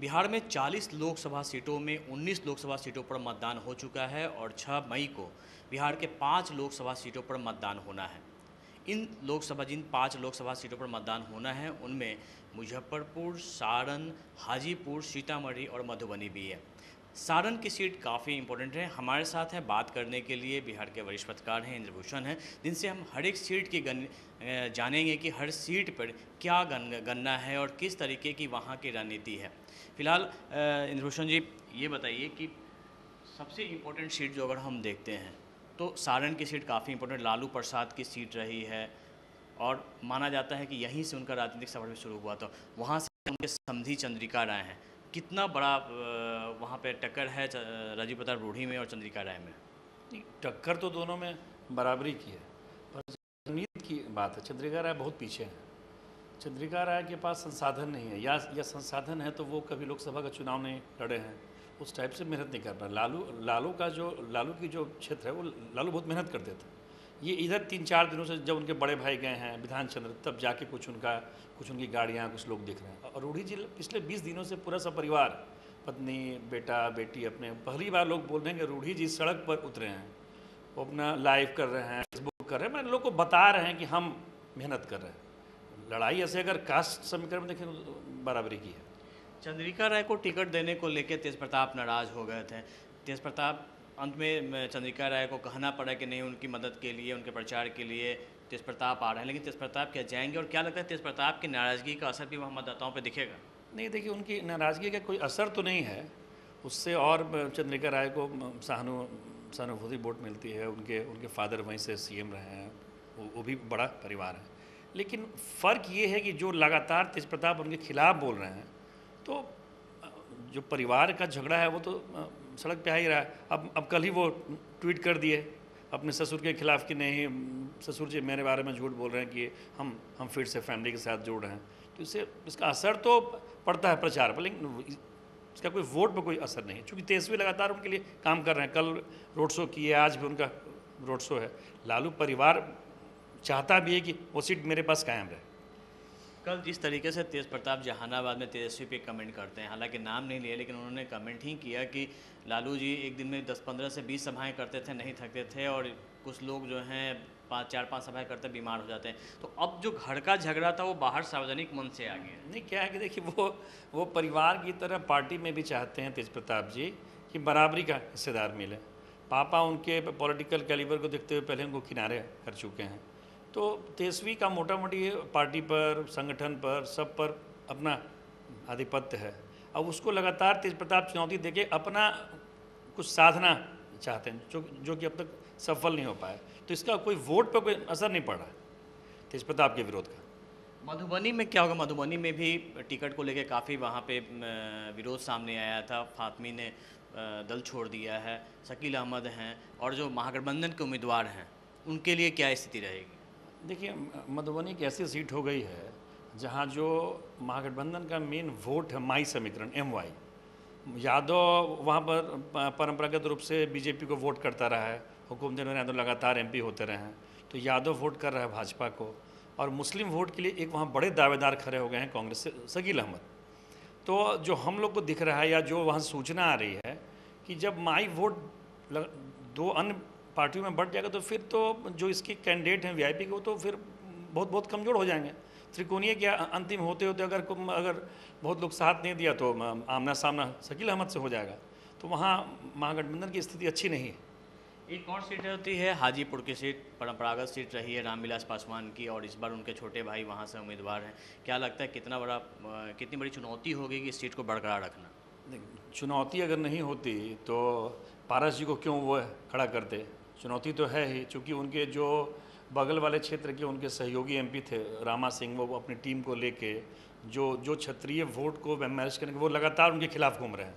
बिहार में 40 लोकसभा सीटों में 19 लोकसभा सीटों पर मतदान हो चुका है और 6 मई को बिहार के पाँच लोकसभा सीटों पर मतदान होना है। इन लोकसभा, जिन पाँच लोकसभा सीटों पर मतदान होना है, उनमें मुजफ्फरपुर, सारण, हाजीपुर, सीतामढ़ी और मधुबनी भी है। सारण की सीट काफ़ी इंपॉर्टेंट है। हमारे साथ है, बात करने के लिए बिहार के वरिष्ठ पत्रकार हैं इंद्रभूषण हैं, जिनसे हम हर एक सीट की गन जानेंगे कि हर सीट पर क्या गन, गन्ना है और किस तरीके की वहाँ की रणनीति है। फ़िलहाल इंद्रभूषण जी, ये बताइए कि सबसे इम्पोर्टेंट सीट जो अगर हम देखते हैं तो सारण की सीट काफ़ी इम्पोर्टेंट लालू प्रसाद की सीट रही है और माना जाता है कि यहीं से उनका राजनीतिक सफ़र भी शुरू हुआ था। वहाँ से उनके समधी चंद्रिका राय हैं। कितना बड़ा वहाँ पे टक्कर है राजीव प्रताप रूढ़ी में और चंद्रिका राय में। टक्कर तो दोनों में बराबरी की है, पर रणनीति की बात है। चंद्रिका राय बहुत पीछे हैं। चंद्रिका राय के पास संसाधन नहीं है। या या संसाधन है तो वो कभी लोकसभा का चुनाव नहीं लड़े हैं। उस टाइप से मेहनत नहीं कर पा लालू लालू का जो, लालू की जो क्षेत्र है, वो लालू बहुत मेहनत करते थे। ये इधर तीन चार दिनों से जब उनके बड़े भाई गए हैं विधान चंद्र तब जाके कुछ उनका, कुछ उनकी गाड़ियाँ, कुछ लोग दिख रहे हैं। और रूढ़ी जी पिछले बीस दिनों से पूरा सब परिवार पत्नी, बेटा, बेटी अपने, पहली बार लोग बोल रहे हैं कि रूढ़ी जी सड़क पर उतरे हैं। वो अपना लाइव कर रहे हैं फेसबुक कर रहे हैं, मैं लोग को बता रहे हैं कि हम मेहनत कर रहे हैं। लड़ाई ऐसे अगर कास्ट समीकरण में देखें तो बराबरी की है। चंद्रिका राय को टिकट देने को लेकर तेज प्रताप नाराज़ हो गए थे। तेज प्रताप, अंत में चंद्रिका राय को कहना पड़ा कि नहीं, उनकी मदद के लिए, उनके प्रचार के लिए तेज प्रताप आ रहे हैं। लेकिन तेज प्रताप क्या जाएँगे और क्या लगता है तेज प्रताप की नाराज़गी का असर भी वहाँ मतदाताओं पर दिखेगा? नहीं देखिए उनकी नाराज़गी का कोई असर तो नहीं है। उससे और चंद्रिका राय को सहानु सहानुभूति वोट मिलती है। उनके उनके फादर वहीं से सीएम रहे हैं। वो, वो भी बड़ा परिवार है। लेकिन फ़र्क ये है कि जो लगातार तेज प्रताप उनके खिलाफ बोल रहे हैं तो जो परिवार का झगड़ा है वो तो सड़क पे आ ही रहा है। अब अब कल ही वो ट्वीट कर दिए। अपने ससुर के खिलाफ कि नहीं, ससुर जी मेरे बारे में झूठ बोल रहे हैं कि हम हम फिर से फैमिली के साथ जुड़ रहे हैं। तो इससे, इसका असर तो पड़ता है प्रचार पर, लेकिन इसका कोई वोट पर कोई असर नहीं है। चूँकि तेजस्वी लगातार उनके लिए काम कर रहे हैं। कल रोड शो किए, आज भी उनका रोड शो है। लालू परिवार चाहता भी है कि वो सीट मेरे पास कायम रहे। कल जिस तरीके से तेज प्रताप जहानाबाद में तेजस्वी पे कमेंट करते हैं, हालाँकि नाम नहीं लिया लेकिन उन्होंने कमेंट ही किया कि लालू जी एक दिन में 10-15 से 20 सभाएँ करते थे, नहीं थकते थे, और कुछ लोग जो हैं, पाँच चार पाँच सभाएँ करते बीमार हो जाते हैं। तो अब जो घर का झगड़ा था, वो बाहर सार्वजनिक मन से आ गया। नहीं, क्या है कि देखिए, वो वो परिवार की तरह पार्टी में भी चाहते हैं तेज प्रताप जी कि बराबरी का हिस्सेदार मिले। पापा उनके पॉलिटिकल कैलिबर को देखते हुए पहले उनको किनारे कर चुके हैं। तो तेजस्वी का मोटा मोटी पार्टी पर, संगठन पर, सब पर अपना आधिपत्य है। अब उसको लगातार तेज प्रताप चुनौती देके अपना कुछ साधना चाहते हैं, जो जो कि अब तक सफल नहीं हो पाया। तो इसका कोई वोट पर कोई असर नहीं पड़ रहा तेज प्रताप के विरोध का। मधुबनी में क्या होगा? मधुबनी में भी टिकट को लेकर काफ़ी वहाँ पे विरोध सामने आया था। फातमी ने दल छोड़ दिया है, शकील अहमद हैं और जो महागठबंधन के उम्मीदवार हैं, उनके लिए क्या स्थिति रहेगी? देखिए मधुबनी एक ऐसी सीट हो गई है जहाँ जो महागठबंधन का मेन वोट है माई समीकरण एम वाई। यादव वहाँ पर परंपरागत रूप से बीजेपी को वोट करता रहा है हुकुम दिन यादव लगातार एमपी होते रहे हैं। तो यादव वोट कर रहा है भाजपा को और मुस्लिम वोट के लिए एक वहाँ बड़े दावेदार खड़े हो गए हैं कांग्रेस से शकील अहमद। तो जो हम लोग को दिख रहा है या जो वहाँ सूचना आ रही है कि जब माई वोट लग, दो अन्य पार्टियों में बढ़ जाएगा तो फिर तो जो इसके कैंडिडेट हैं वीआईपी के वो तो फिर बहुत बहुत कमज़ोर हो जाएँगे। त्रिकोणीय के अंतिम होते होते अगर अगर बहुत लोग साथ नहीं दिया तो आमना सामना शकील अहमद से हो जाएगा। तो वहाँ महागठबंधन की स्थिति अच्छी नहीं है। एक और सीट होती है हाजीपुर की सीट परंपरागत सीट रही है रामविलास पासवान की और इस बार उनके छोटे भाई वहाँ से उम्मीदवार हैं। क्या लगता है कितना बड़ा कितनी बड़ी चुनौती होगी कि इस सीट को बरकरार रखना? चुनौती अगर नहीं होती तो पारस जी को क्यों वो खड़ा करते? चुनौती तो है ही, चूँकि उनके जो बगल वाले क्षेत्र के उनके सहयोगी एमपी थे, रामा सिंह, वो अपनी टीम को लेके जो जो क्षत्रिय वोट को मैनेज करने के, वो लगातार उनके खिलाफ घूम रहे हैं।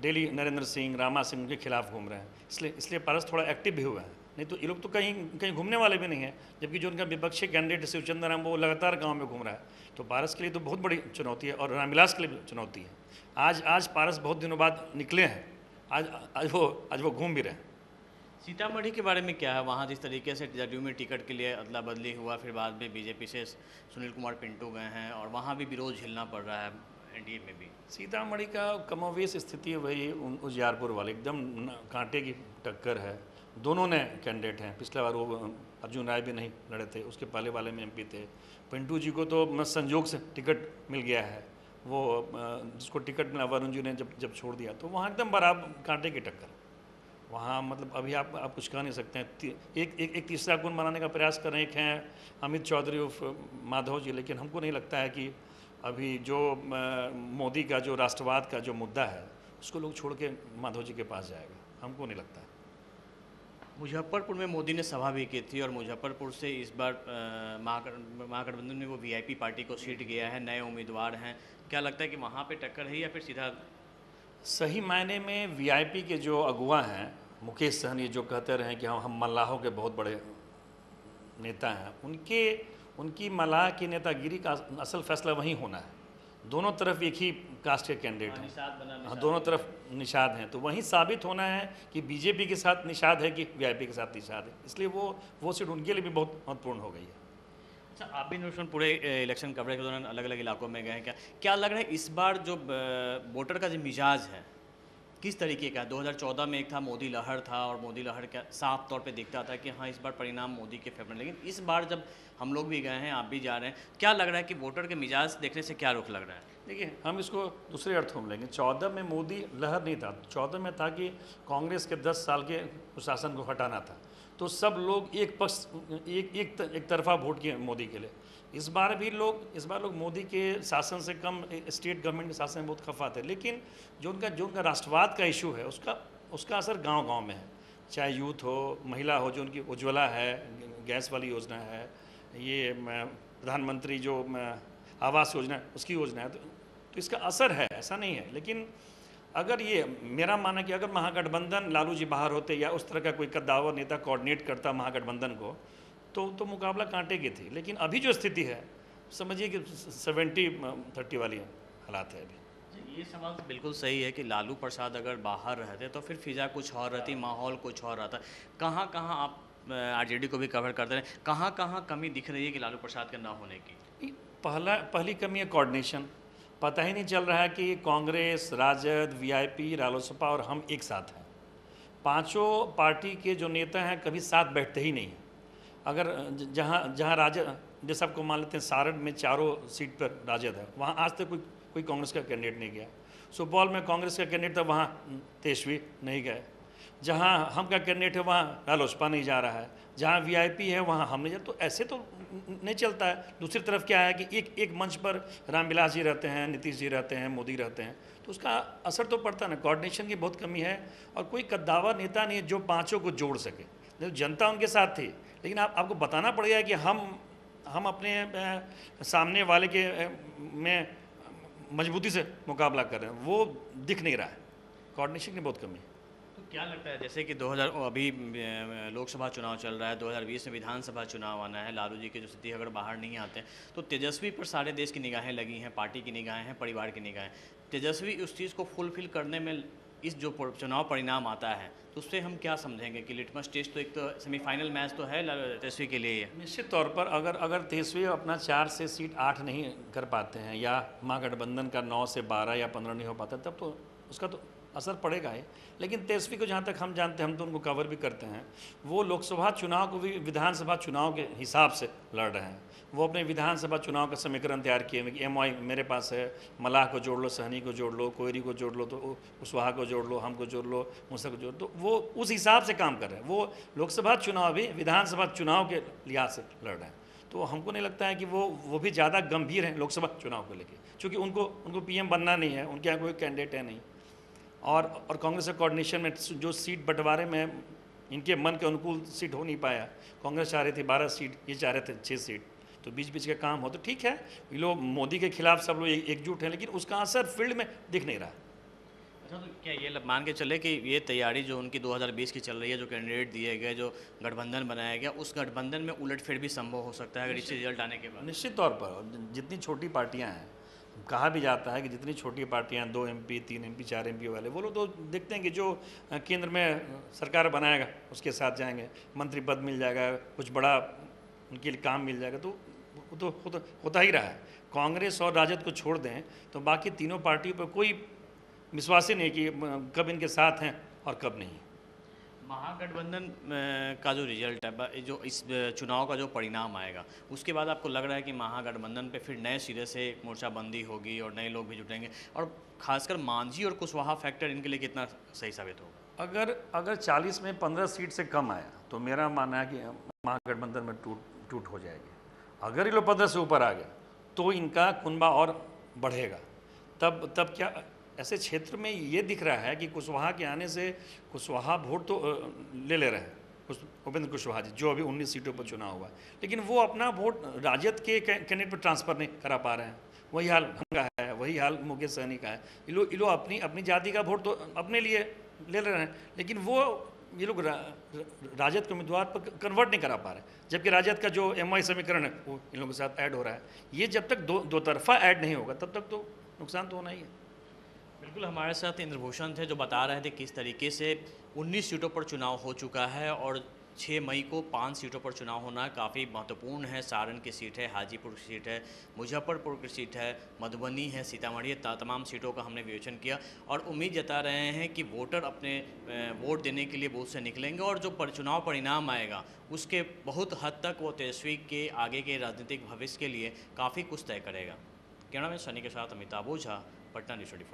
डेली नरेंद्र सिंह, रामा सिंह उनके खिलाफ घूम रहे हैं। इसलिए इसलिए पारस थोड़ा एक्टिव भी हुआ है। नहीं तो ये लोग तो कहीं कहीं घूमने वाले भी नहीं हैं, जबकि जो उनका विपक्षी कैंडिडेट शिवचंद्र राम, वो लगातार गाँव में घूम रहा है। तो पारस के लिए तो बहुत बड़ी चुनौती है और रामविलास के लिए चुनौती है। आज आज पारस बहुत दिनों बाद निकले हैं। आज आज वो आज वो घूम भी रहे हैं। सीतामढ़ी के बारे में क्या है? वहाँ जिस तरीके से जदयू में टिकट के लिए अदला बदली हुआ, फिर बाद में बीजेपी से सुनील कुमार पिंटू गए हैं और वहाँ भी विरोध झेलना पड़ रहा है एनडीए में भी। सीतामढ़ी का कमोवेश स्थिति वही उजियारपुर वाले, एकदम कांटे की टक्कर है। दोनों ने कैंडिडेट हैं। पिछले बार वो अर्जुन राय भी नहीं लड़े थे, उसके पहले वाले में एमपी थे। पिंटू जी को तो संजोग से टिकट मिल गया है। वो जिसको टिकट मिला, वरुण जी ने जब जब छोड़ दिया तो वहाँ एकदम बराबर कांटे की टक्कर। वहाँ मतलब अभी आप आप कुछ कह नहीं सकते हैं। एक एक एक तीसरा गुण बनाने का प्रयास कर रहे हैं अमित चौधरी उर्फ़ माधव जी, लेकिन हमको नहीं लगता है कि अभी जो मोदी का जो राष्ट्रवाद का जो मुद्दा है, उसको लोग छोड़ के माधव जी के पास जाएगा। हमको नहीं लगता है। मुजफ्फरपुर में मोदी ने सभा भी की थी और मुजफ्फरपुर से इस बार महागठबंधन में वो वीआईपी पार्टी को सीट गया है, नए उम्मीदवार हैं। क्या लगता है कि वहाँ पे टक्कर है या फिर सीधा सही मायने में वीआईपी के जो अगुआ हैं मुकेश सहनी जो कहते रहे कि हम हम मल्लाहों के बहुत बड़े नेता हैं उनके उनकी मल्लाह की नेतागिरी का असल फैसला वहीं होना है। दोनों तरफ़ एक ही कास्ट के कैंडिडेट हैं हाँ। दोनों तरफ़ निषाद हैं। तो वहीं साबित होना है कि बीजेपी के साथ निषाद है कि वीआईपी के साथ निषाद है। इसलिए वो वो सीट उनके लिए भी बहुत महत्वपूर्ण हो गई है। अच्छा आप भी नुकसान पूरे इलेक्शन कवरेज के दौरान अलग अलग इलाकों में गए हैं क्या? क्या लग रहा है इस बार जो वोटर का जो मिजाज है, किस तरीके का है? 2014 में एक था मोदी लहर था और मोदी लहर का साफ़ तौर पे दिखता था कि हाँ इस बार परिणाम मोदी के फेवर में। लेकिन इस बार जब हम लोग भी गए हैं, आप भी जा रहे हैं, क्या लग रहा है कि वोटर के मिजाज देखने से क्या रुख लग रहा है? देखिए, हम इसको दूसरे अर्थों में लेंगे। चौदह में मोदी लहर नहीं था। चौदह में था कि कांग्रेस के दस साल के शासन को हटाना था। तो सब लोग एक पक्ष एक एक एक तरफा वोट किए मोदी के लिए। इस बार भी लोग इस बार लोग मोदी के शासन से कम स्टेट गवर्नमेंट के शासन में बहुत खफा थे। लेकिन जो उनका जो उनका राष्ट्रवाद का इशू है उसका उसका असर गाँव गाँव में है। चाहे यूथ हो महिला हो जो उनकी उज्ज्वला है गैस वाली योजना है ये प्रधानमंत्री जो आवास योजना उसकी योजना है तो, तो इसका असर है ऐसा नहीं है। लेकिन अगर ये मेरा मानना कि अगर महागठबंधन लालू जी बाहर होते या उस तरह का कोई कद्दावर नेता कोऑर्डिनेट करता महागठबंधन को तो तो मुकाबला कांटे की थी। लेकिन अभी जो स्थिति है समझिए कि सेवेंटी थर्टी वाली हालात है अभी। ये सवाल तो बिल्कुल सही है कि लालू प्रसाद अगर बाहर रहते तो फिर फिजा कुछ और रहती माहौल कुछ और रहता। कहाँ कहाँ आप आरजेडी को भी कवर करते रहे? कहाँ कहाँ कमी दिख रही है कि लालू प्रसाद के ना होने की? पहला पहली कमी है कोऑर्डिनेशन पता ही नहीं चल रहा है कि कांग्रेस, राजद वीआईपी रालोसपा और हम एक साथ हैं। पाँचों पार्टी के जो नेता हैं कभी साथ बैठते ही नहीं हैं। अगर जहाँ जहाँ राजद, जैसे आपको मान लेते हैं, सारण में चारों सीट पर राजद है, वहाँ आज तक कोई कोई कांग्रेस का कैंडिडेट नहीं गया। सुपौल में कांग्रेस का कैंडिडेट था, वहाँ तेजस्वी नहीं गए। जहाँ हम का कैंडिडेट है वहाँ रालोसपा नहीं जा रहा है। जहाँ वीआईपी है, वहाँ हम नहीं जा तो ऐसे तो नहीं चलता है। दूसरी तरफ़ क्या है कि एक एक मंच पर रामविलास जी रहते हैं, नीतीश जी रहते हैं, मोदी रहते हैं। तो उसका असर तो पड़ता है ना। कोऑर्डिनेशन की बहुत कमी है और कोई कद्दावर नेता नहीं है जो पाँचों को जोड़ सके। जनता उनके साथ थी, लेकिन आप, आपको बताना पड़ेगा कि हम हम अपने सामने वाले के में मजबूती से मुकाबला कर रहे हैं। वो दिख नहीं रहा है। कोऑर्डिनेशन की बहुत कमी है। तो क्या लगता है, जैसे कि 2000 अभी लोकसभा चुनाव चल रहा है 2020 में विधानसभा चुनाव आना है, लालू जी की जो स्थिति अगर बाहर नहीं आते तो तेजस्वी पर सारे देश की निगाहें लगी हैं, पार्टी की निगाहें हैं, परिवार की निगाहें तेजस्वी उस चीज़ को फुलफिल करने में इस जो चुनाव परिणाम आता है तो उससे हम क्या समझेंगे कि लिटमस टेस्ट तो एक तो सेमीफाइनल मैच तो है तेजस्वी के लिए निश्चित तौर पर अगर अगर तेजस्वी अपना चार से सीट आठ नहीं कर पाते हैं, या महागठबंधन का नौ से बारह या पंद्रह नहीं हो पाता, तब तो उसका तो असर पड़ेगा ही। लेकिन तेजस्वी को जहाँ तक हम जानते हैं, हम तो उनको कवर भी करते हैं। वो लोकसभा चुनाव को भी विधानसभा चुनाव के हिसाब से लड़ रहे हैं। वो अपने विधानसभा चुनाव का समीकरण तैयार किए हैं कि एम मेरे पास है, मलाह को जोड़ लो, सहनी को जोड़ लो, कोयरी को जोड़ लो तो कुशवाहा को जोड़ लो हमको जोड़ लो, मूसा को जोड़ लो। तो वो उस हिसाब से काम कर रहे हैं। वो लोकसभा चुनाव भी विधानसभा चुनाव के लिहाज से लड़ रहे हैं। तो हमको नहीं लगता है कि वो वो भी ज़्यादा गंभीर हैं लोकसभा चुनाव को लेकर क्योंकि उनको उनको पीएम बनना नहीं है, उनके यहाँ कोई कैंडिडेट है नहीं। और और कांग्रेस के कोऑर्डिनेशन में जो सीट बंटवारे में इनके मन के अनुकूल सीट हो नहीं पाया। कांग्रेस चाह रही थी बारह सीट ये चाह रहे थे छः सीट तो बीच बीच का काम हो तो ठीक है। ये लोग मोदी के खिलाफ सब लोग एकजुट हैं लेकिन उसका असर फ़ील्ड में दिख नहीं रहा। अच्छा तो क्या ये मान के चले कि ये तैयारी जो उनकी 2020 की चल रही है जो कैंडिडेट दिए गए जो गठबंधन बनाया गया उस गठबंधन में उलटफेर भी संभव हो सकता है अगर इससे रिज़ल्ट आने के बाद? निश्चित तौर पर जितनी छोटी पार्टियाँ हैं कहा भी जाता है कि जितनी छोटी पार्टियाँ, दो एमपी तीन एमपी चार एमपी वाले, वो लोग तो देखते हैं कि जो केंद्र में सरकार बनाएगा, उसके साथ जाएँगे, मंत्री पद मिल जाएगा, कुछ बड़ा उनके लिए काम मिल जाएगा तो वो तो होता होता ही रहा है। कांग्रेस और राजद को छोड़ दें तो बाकी तीनों पार्टियों पर कोई विश्वास ही नहीं कि कब इनके साथ हैं और कब नहीं। महागठबंधन का जो रिज़ल्ट है जो इस चुनाव का जो परिणाम आएगा, उसके बाद आपको लग रहा है कि महागठबंधन पे फिर नए सिरे से मोर्चाबंदी होगी और नए लोग भी जुटेंगे। और खासकर मांझी और कुशवाहा फैक्टर इनके लिए कितना सही साबित होगा? अगर अगर 40 में 15 सीट से कम आया तो मेरा मानना है कि महागठबंधन में टूट टूट हो जाएगी। अगर ये लोग पंद्रह से ऊपर आ गए तो इनका कुनबा और बढ़ेगा। तब तब क्या ऐसे क्षेत्र में ये दिख रहा है कि कुशवाहा के आने से कुशवाहा वोट तो ले ले रहे हैं उपेंद्र कुशवाहा जी, जो अभी 19 सीटों पर चुनाव हुआ। है लेकिन वो अपना वोट राजद के कैंडिडेट पर ट्रांसफ़र नहीं करा पा रहे हैं। वही हाल का है, वही हाल मुकेश सहनी का है। ये लोग अपनी अपनी जाति का वोट तो अपने लिए ले रहे हैं, लेकिन वो, ये लोग राजद के उम्मीदवार पर कन्वर्ट नहीं करा पा रहे जबकि राजद का जो एम समीकरण है, वो इन लोगों के साथ ऐड हो रहा है। ये जब तक दो दो तरफा ऐड नहीं होगा, तब तक तो नुकसान तो होना ही है। बिल्कुल, हमारे साथ इंद्रभूषण थे जो बता रहे थे किस तरीके से 19 सीटों पर चुनाव हो चुका है और 6 मई को पाँच सीटों पर चुनाव होना काफ़ी महत्वपूर्ण है। सारण की सीट है, हाजीपुर की सीट है, मुजफ्फरपुर की सीट है, मधुबनी है, सीतामढ़ी है तमाम सीटों का हमने विवेचन किया और उम्मीद जता रहे हैं कि वोटर अपने वोट देने के लिए बूथ से निकलेंगे और जो पर, चुनाव परिणाम आएगा, उसके बहुत हद तक वो तेजस्वी के आगे के राजनीतिक भविष्य के लिए काफ़ी कुछ तय करेगा। कैमरा में सनी के साथ अमिताभ ओझा, पटना न्यूज़ ट्वेंटी